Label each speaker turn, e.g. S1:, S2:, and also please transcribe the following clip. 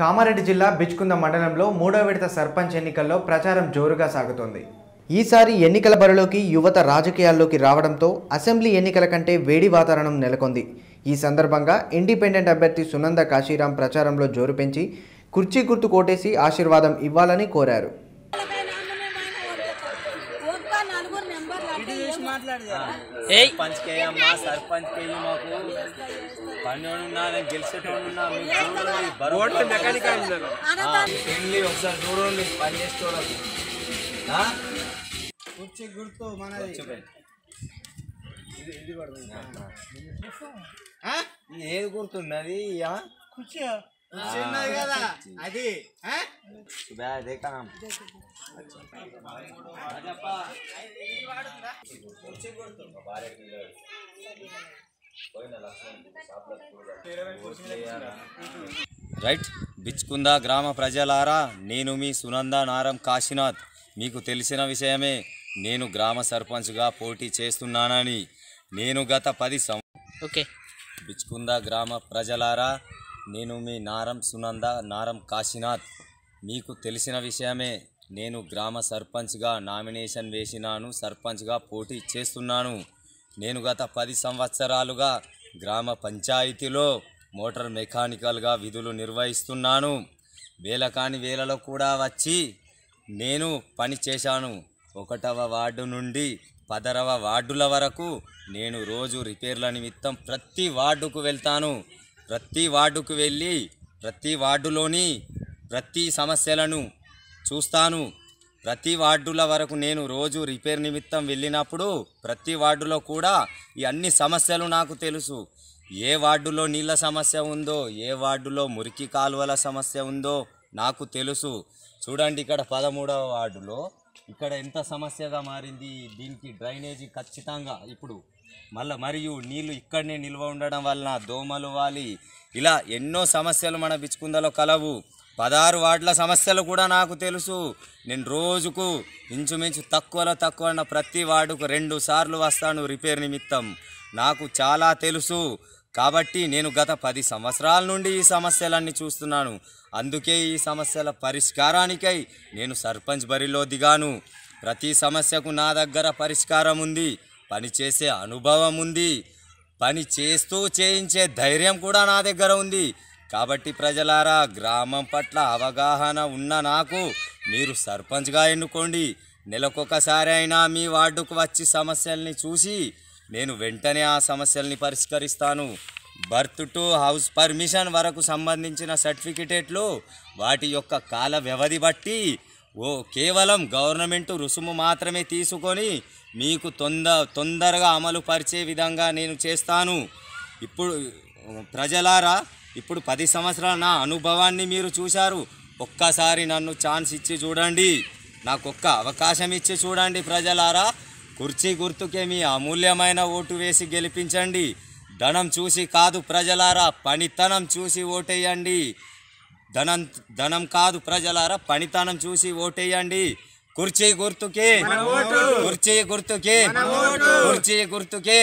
S1: కామారెడ్డి జిల్లా బిచ్కుంద మండలంలో మూడో విడత సర్పంచ్ ఎన్నికల్లో ప్రచారం జోరుగా సాగుతోంది. ఈసారి ఎన్నికల బరిలోకి యువత రాజకీయాల్లోకి రావడంతో అసెంబ్లీ ఎన్నికల కంటే వేడి వాతావరణం నెలకొంది. ఈ సందర్భంగా ఇండిపెండెంట్ అభ్యర్థి సునంద కాశీరాం ప్రచారంలో జోరు పెంచి కుర్చీ గుర్తు కోటేసి ఆశీర్వాదం ఇవ్వాలని కోరారు.
S2: పంచ్ కేయమ్మా సర్పంచ్ కేయి మాకు. పన్నోడున్నా నేను గెలిచేటోడున్నా పెళ్ళి ఒకసారి చూడండి పని ఆ?
S3: కుర్చీ గుర్తు
S2: ఇది ఏది గుర్తున్నది?
S3: కుర్చీ చిన్నది కదా. అది
S2: నామ్. రైట్ బిచ్కుంద గ్రామ ప్రజలారా? నేను మీ సునంద నారం కాశీనాథ్. మీకు తెలిసిన విషయమే నేను గ్రామ సర్పంచ్గా పోటీ చేస్తున్నానని. నేను గత పది సం
S4: ఓకే.
S2: బిచ్కుంద గ్రామ ప్రజలారా నేను మీ నారం సునంద నారం కాశీనాథ్. మీకు తెలిసిన విషయమే నేను గ్రామ సర్పంచ్గా నామినేషన్ వేసినాను సర్పంచ్గా పోటీ చేస్తున్నాను. నేను గత పది సంవత్సరాలుగా గ్రామ పంచాయతీలో మోటార్ మెకానికల్గా విధులు నిర్వహిస్తున్నాను. వేల కాని వేలలో కూడా వచ్చి నేను పని చేశాను. ఒకటవ వార్డు నుండి పదరవ వార్డుల వరకు నేను రోజు రిపేర్ల నిమిత్తం ప్రతి వార్డుకు వెళ్తాను. ప్రతి వార్డుకు వెళ్ళి ప్రతి వార్డులోని ప్రతి సమస్యలను చూస్తాను. ప్రతి వార్డుల వరకు నేను రోజు రిపేర్ నిమిత్తం వెళ్ళినప్పుడు ప్రతి వార్డులో కూడా ఈ అన్ని సమస్యలు నాకు తెలుసు. ఏ వార్డులో నీళ్ళ సమస్య ఉందో ఏ వార్డులో మురికి కాలువల సమస్య ఉందో నాకు తెలుసు. చూడండి ఇక్కడ పదమూడవ వార్డులో ఇక్కడ ఎంత సమస్యగా మారింది దీనికి డ్రైనేజీ ఖచ్చితంగా ఇప్పుడు మళ్ళీ మరియు నీళ్ళు ఇక్కడనే నిల్వ ఉండడం వలన దోమలు వాలి. ఇలా ఎన్నో సమస్యలు మన బిచ్చుకుందలో కలవు. పదహారు వార్డుల సమస్యలు కూడా నాకు తెలుసు. నేను రోజుకు ఇంచుమించు తక్కువలో తక్కువ ఉన్న ప్రతి వార్డుకు రెండు సార్లు వస్తాను రిపేర్ నిమిత్తం. నాకు చాలా తెలుసు. కాబట్టి నేను గత పది సంవత్సరాల నుండి ఈ సమస్యలన్నీ చూస్తున్నాను. అందుకే ఈ సమస్యల పరిష్కారానికై నేను సర్పంచ్ బరిలో దిగాను. ప్రతి సమస్యకు నా దగ్గర పరిష్కారం ఉంది. పని చేసే అనుభవం ఉంది. పని చేస్తూ చేయించే ధైర్యం కూడా నా దగ్గర ఉంది. కాబట్టి ప్రజలారా గ్రామం పట్ల అవగాహన ఉన్న నాకు మీరు సర్పంచ్గా ఎన్నుకోండి. నెలకొకసారి అయినా మీ వార్డుకు వచ్చి సమస్యల్ని చూసి నేను వెంటనే ఆ సమస్యల్ని పరిష్కరిస్తాను. బర్త్ టు హౌస్ పర్మిషన్ వరకు సంబంధించిన సర్టిఫికెట్లు వాటి యొక్క కాల వ్యవధి బట్టి ఓ కేవలం గవర్నమెంట్ రుసుము మాత్రమే తీసుకొని మీకు తొంద తొందరగా అమలు పరిచే విధంగా నేను చేస్తాను. ఇప్పుడు ప్రజలారా ఇప్పుడు పది సంవత్సరాల నా అనుభవాన్ని మీరు చూశారు. ఒక్కసారి నన్ను ఛాన్స్ ఇచ్చి చూడండి. నాకు ఒక్క అవకాశం ఇచ్చి చూడండి ప్రజలారా. కుర్చీ గుర్తుకే మీ అమూల్యమైన ఓటు వేసి గెలిపించండి. ధనం చూసి కాదు ప్రజలారా పనితనం చూసి ఓటేయండి. ధనం ధనం కాదు ప్రజలారా పనితనం చూసి ఓటేయండి. కుర్చీ గుర్తుకే కుర్చీ గుర్తుకే కుర్చీ గుర్తుకే.